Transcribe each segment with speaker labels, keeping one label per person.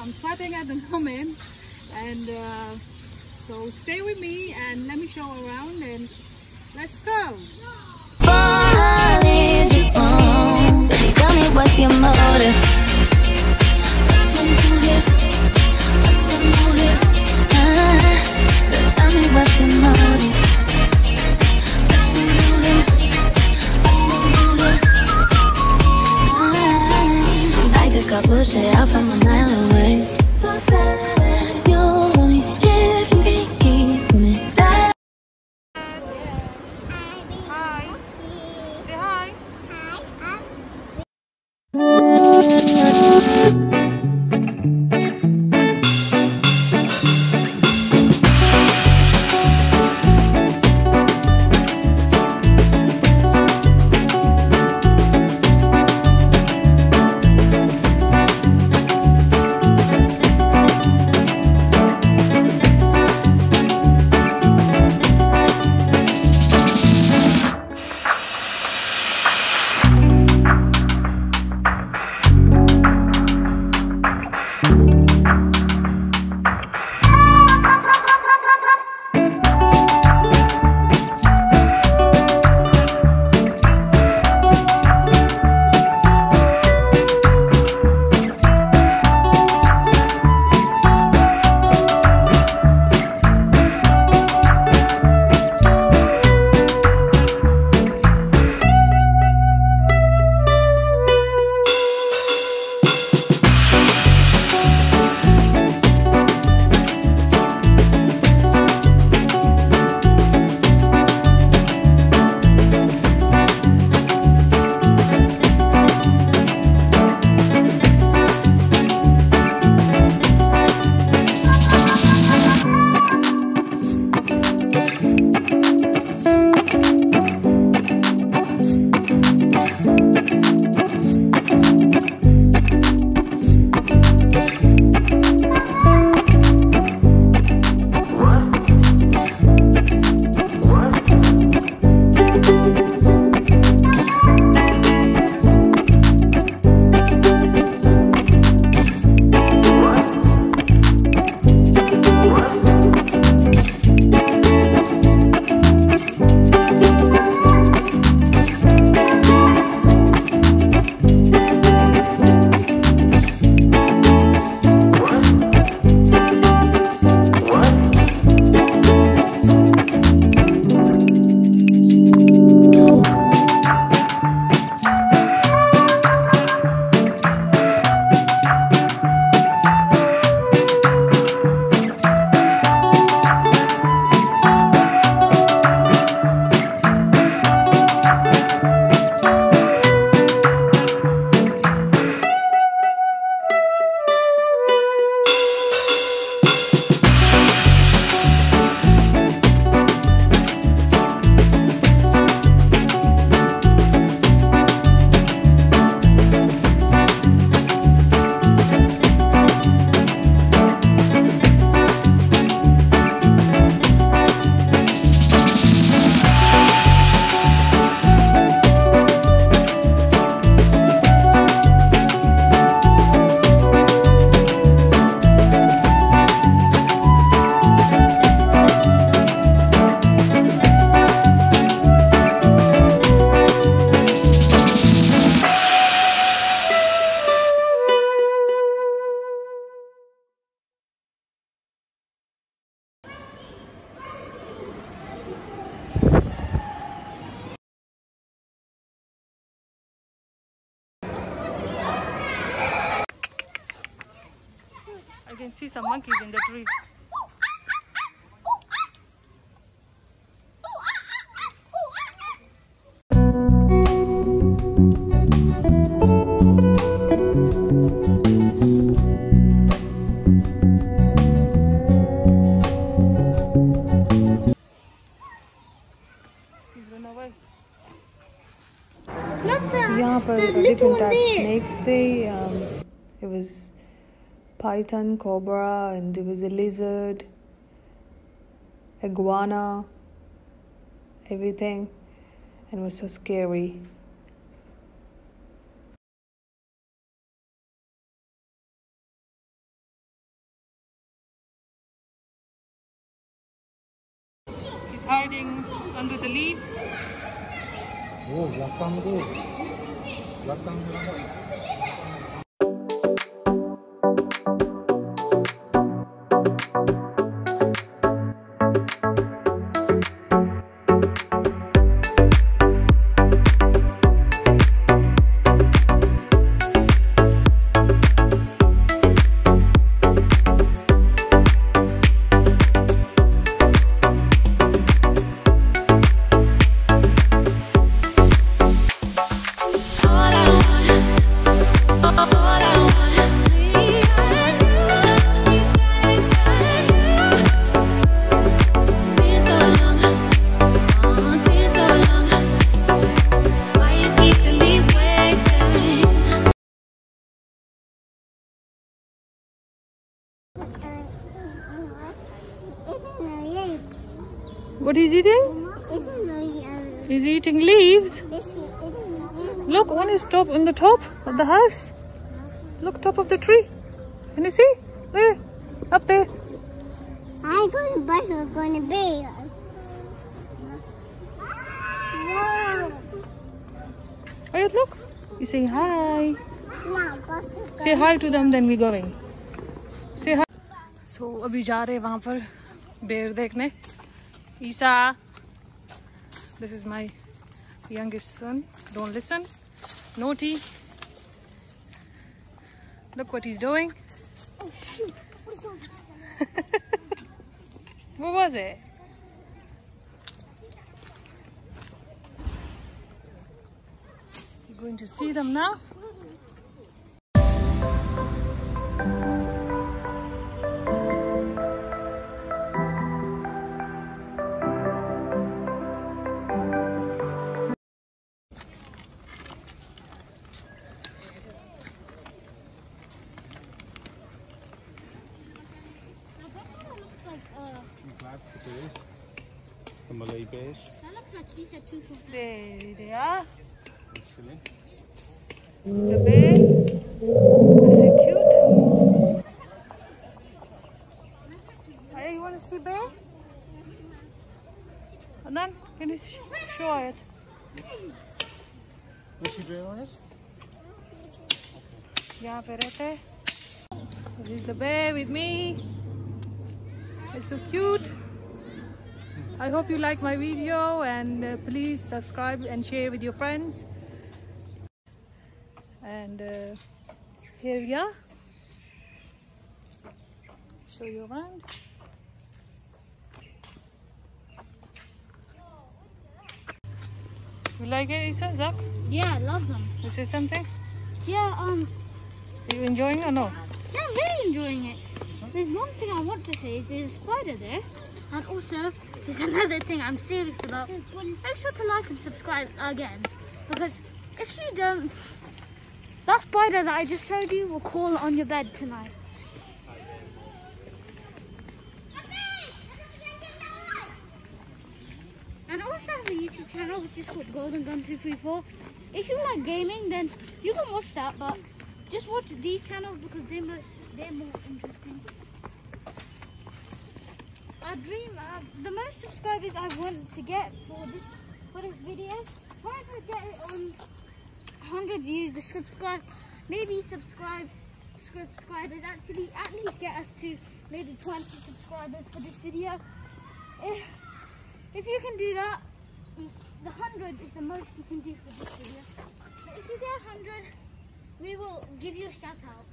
Speaker 1: I'm sweating at the moment and uh, so stay with me and let me show around and let's go.
Speaker 2: push it out from a mile away
Speaker 3: 在。Wednesday. Um, it was python, cobra, and there was a lizard, iguana, everything, and it was so scary.
Speaker 4: He's hiding under the leaves.
Speaker 1: Oh,
Speaker 4: What is eating? He's eating leaves. Look, one is top on the top of the house. Look, top of the tree. Can you see? There, up there.
Speaker 5: I'm going to buy or going to be.
Speaker 4: Oh, look. You say hi. Say hi to them, then we're going. Say hi. So, abhi ja rahe wahan par bear. Isa. This is my youngest son. Don't listen. Naughty. Look what he's doing. what was it? You're going to see them now?
Speaker 6: The Malay bears.
Speaker 5: That looks like these are two different.
Speaker 4: There they are.
Speaker 6: Actually.
Speaker 4: The bear. They're so cute. Hey, you want to see bear? Anan, can you sh- show it?
Speaker 6: Is she bear on it?
Speaker 4: यहाँ पे रहते हैं. So here's the bear with me. It's so cute. I hope you like my video and uh, please subscribe and share with your friends. And uh, here we are. Show you around. You like it, Isa? Zach?
Speaker 5: Yeah, I love them.
Speaker 4: You say something?
Speaker 5: Yeah, um,
Speaker 4: Are you enjoying it or no?
Speaker 5: yeah, I'm really enjoying it. There's one thing I want to say is there's a spider there. And also, there's another thing I'm serious about. Make sure to like and subscribe again. Because if you don't, that spider that I just showed you will crawl on your bed tonight. And I also have a YouTube channel which is called Golden Gun 234. If you like gaming, then you can watch that, but just watch these channels because they're they're more interesting. I dream uh, the most subscribers I want to get for this for this video. Try to get it on 100 views. The subscribe, maybe subscribe subscribers actually at least get us to maybe 20 subscribers for this video. If if you can do that, the 100 is the most you can do for this video. But if you get 100, we will give you a shout out.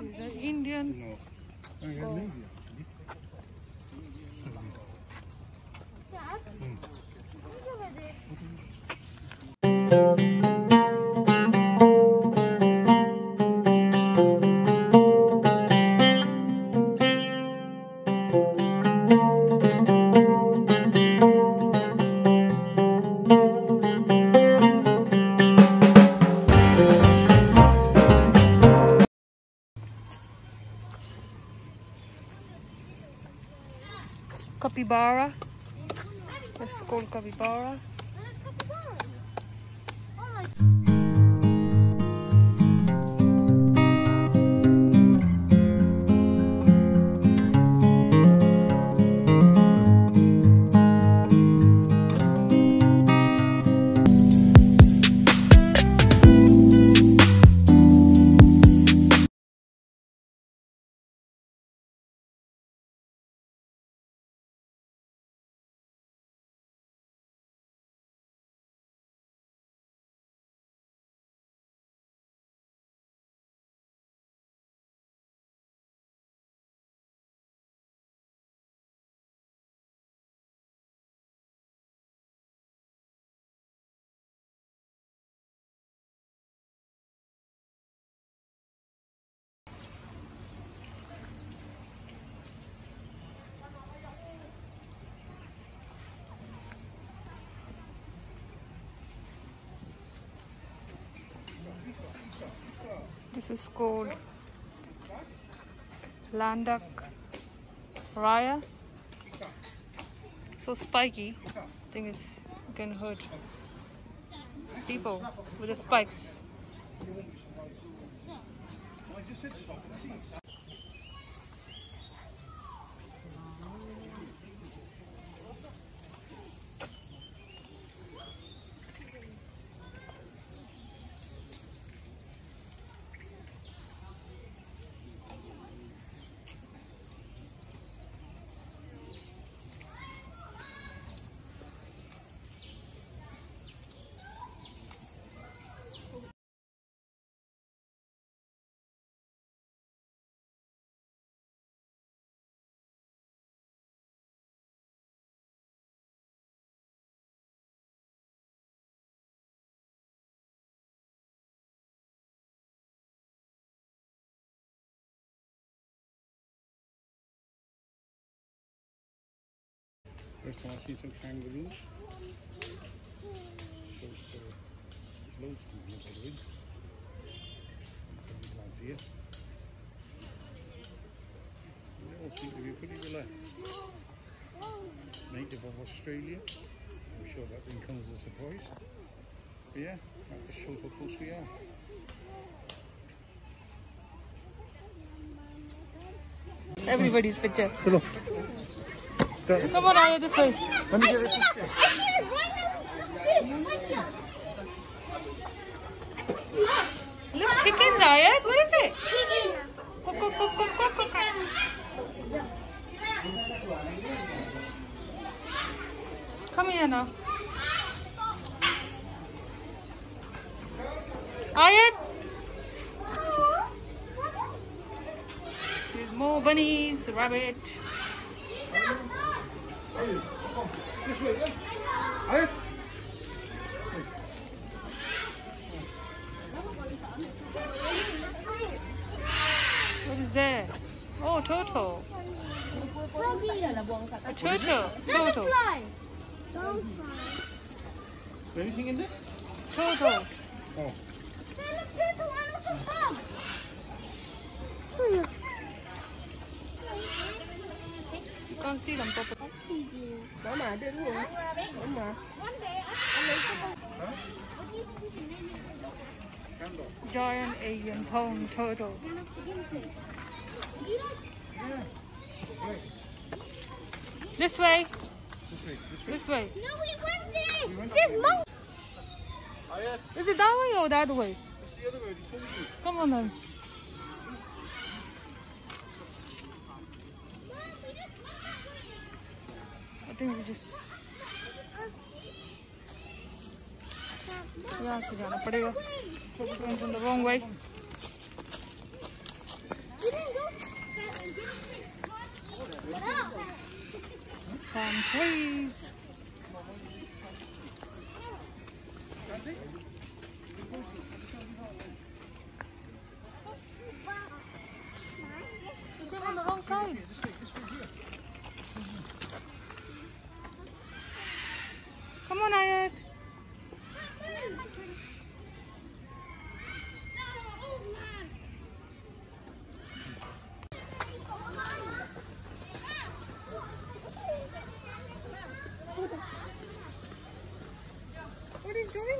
Speaker 5: These are from
Speaker 4: He's an
Speaker 5: India.
Speaker 4: Indian.
Speaker 6: No. Oh, yeah,
Speaker 4: capybara. Called capybara. This is called Landak Raya. So spiky. I think it's it can hurt people with the spikes.
Speaker 6: First time I see some kangaroos. So it's uh, loads of them by the way. Lads here. They all seem to be pretty relaxed. Native of Australia. I'm sure that didn't come as a surprise. But yeah, that just shows how close we are.
Speaker 4: Everybody's picture.
Speaker 6: Hello.
Speaker 4: Come on, Aya, this way.
Speaker 6: Let me
Speaker 5: I see it! I see right now!
Speaker 4: Look, chickens, Ayat. What is it?
Speaker 5: Chicken!
Speaker 4: Come here now. Ayat. More bunnies, rabbit.
Speaker 6: This way, yeah. Alright.
Speaker 4: What is there? Oh, turtle.
Speaker 5: Froggy!
Speaker 4: A turtle. Turtle.
Speaker 5: Fly! Don't fly.
Speaker 6: Anything in there?
Speaker 4: Turtle.
Speaker 6: Oh.
Speaker 5: There's a turtle and also frog!
Speaker 4: You can't see them properly.
Speaker 5: One day, I
Speaker 6: Candle.
Speaker 4: Giant Asian pond turtle. This way.
Speaker 6: This way. This way.
Speaker 4: This.
Speaker 5: No, we went there!
Speaker 6: went
Speaker 5: monkey!
Speaker 4: Is it that way or that way?
Speaker 6: It's the other way. It's told you.
Speaker 4: Come on then. think we just यहाँ से जाना पड़ेगा So we went in the wrong way.
Speaker 5: We didn't go
Speaker 4: Palm trees.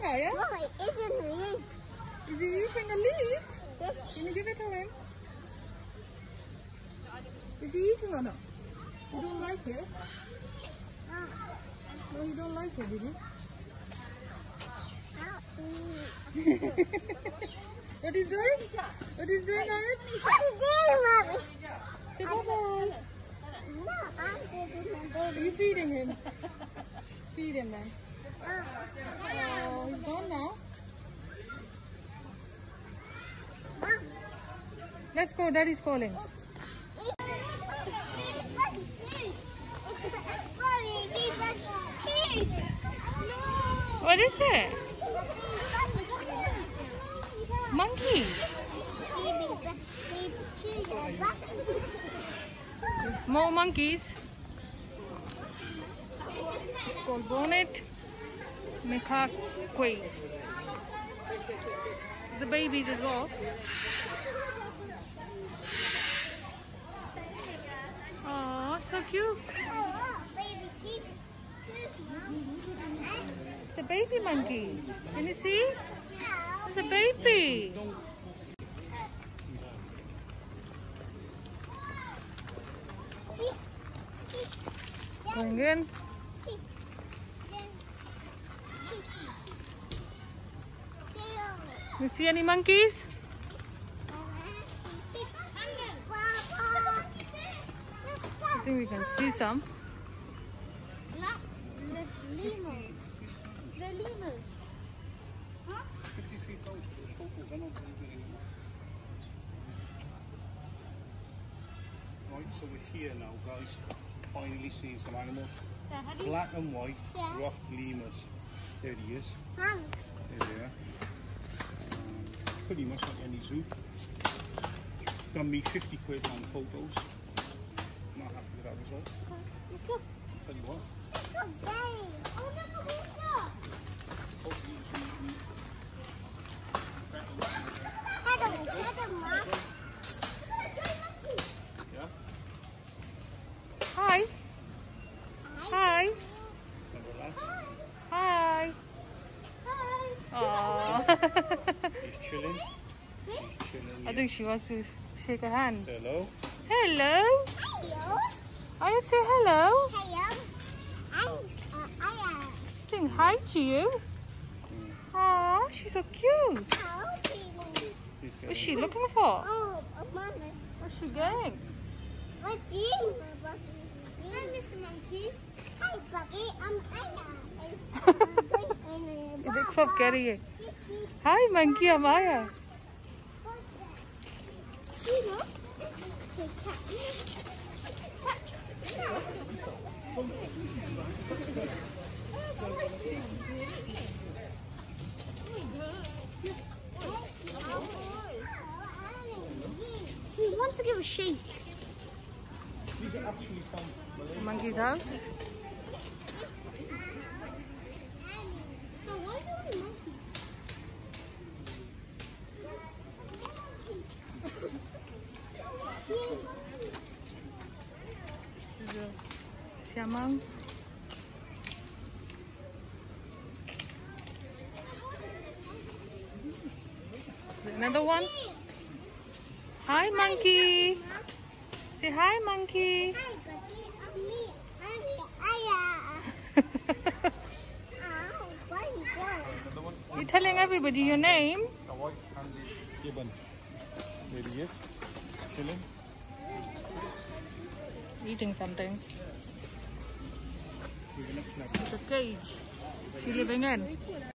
Speaker 4: Aya?
Speaker 5: Mommy, isn't me.
Speaker 4: Is he eating a leaf?
Speaker 5: Yes.
Speaker 4: Can you give it to him? Is he eating or not? You don't like it? No, you don't like it, did you? What is doing? What is doing, Ayat?
Speaker 5: What is this, Mommy?
Speaker 4: Say bye-bye.
Speaker 5: No, I'm giving my
Speaker 4: Are you feeding him? Feed him then.
Speaker 5: Uh,
Speaker 4: he's gone now. Let's go, daddy's calling. What is it? Monkey. More monkeys. It's called bonnet macaque. The babies as well. Oh, so cute. It's a baby monkey. Can you see? It's a baby. Going in. You see any monkeys? I think we can see some.
Speaker 5: The lemurs.
Speaker 6: 50 feet close to the focus, I don't believe it anymore. Right, so we're here now, guys. Finally seeing some animals. Black and white,
Speaker 5: Yeah.
Speaker 6: ruffed lemurs. There he is. There they are. Pretty much like any zoo. Done me 50 quid on photos. Not happy with that result.
Speaker 5: let's go.
Speaker 6: I'll Tell you what,
Speaker 5: Let's go, Daddy. Oh, look at this.
Speaker 6: hopefully it's something
Speaker 5: Hello, hello, Mom.
Speaker 6: Yeah?
Speaker 4: Hi. Hi.
Speaker 6: And relax.
Speaker 4: Hi.
Speaker 5: Hi.
Speaker 4: Aww.
Speaker 6: He's chilling. He's chilling.
Speaker 4: I think she wants to shake her hand.
Speaker 6: Hello.
Speaker 4: Hello.
Speaker 5: Hello.
Speaker 4: I say hello.
Speaker 5: Hello. I'm, uh, I am.
Speaker 4: Saying hi to you. Aww, she's so cute.
Speaker 5: Hello, people.
Speaker 6: He's
Speaker 4: What's
Speaker 6: getting
Speaker 4: she looking for?
Speaker 5: Oh, Mama.
Speaker 4: What's she getting?
Speaker 5: What do you Hi, Mr. Monkey. Hi, Bucky. I'm Anna.
Speaker 4: Is it for getting it? Hi, monkey. I'm Aya.
Speaker 5: He wants to give a shake.
Speaker 4: Monkey's house.
Speaker 5: So why do we monkey?
Speaker 4: This is a siamang. Another one. Hi, monkey. Say hi, monkey.
Speaker 5: Hi, Bucky. I'm me. I'm Aya. Where he go?
Speaker 4: You're telling everybody your name.
Speaker 6: A white handed gibbon. There he is. Chilling.
Speaker 4: Eating something.
Speaker 6: Next.
Speaker 4: The cage. She living in.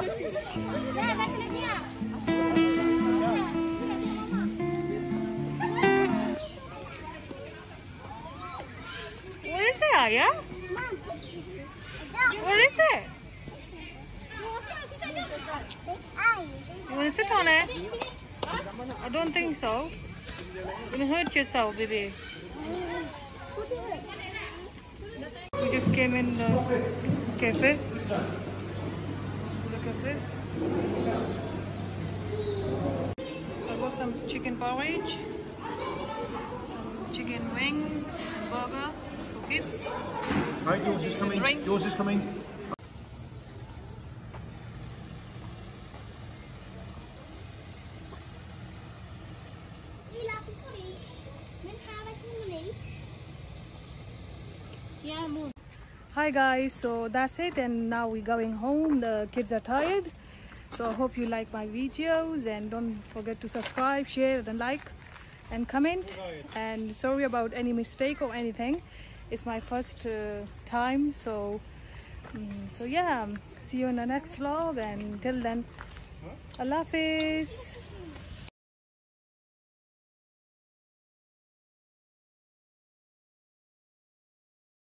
Speaker 3: What is it, Aya? What is it? You want to sit on it? I don't think so. Gonna hurt yourself, baby. We just came in the cafe. I got some chicken porridge, some chicken wings, burger for kids.
Speaker 7: Right, yours is coming. Yours is coming.
Speaker 4: Guys, so that's it and now we're going home. The kids are tired. So I hope you like my videos and don't forget to subscribe, share and like and comment. And sorry about any mistake or anything. It's my first uh, time so mm, so yeah, see you in the next vlog and till then Allah Hafiz.